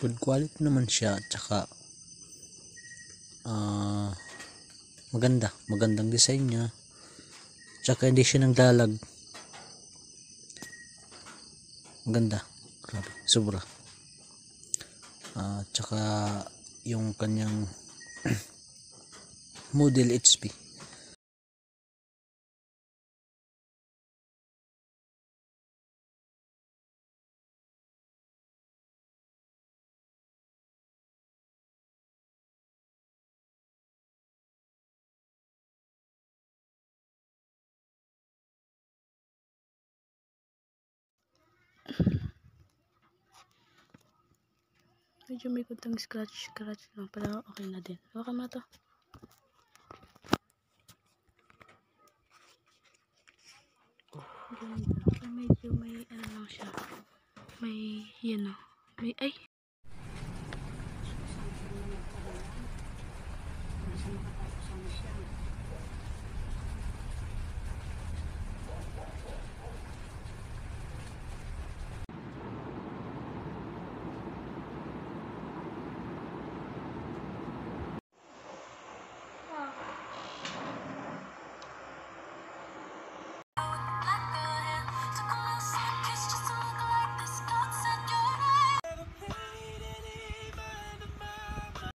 good quality naman siya at saka ah, maganda. Magandang design niya. Tsaka hindi siya naglalag. Maganda. Grabe. Sobra. Ah, tsaka yung kanyang model HP Medyo may kuntang scratch, scratch lang. Pero okay na din. Hawakan mo na to. Pero medyo may ano lang siya. May, yan o. May, ay,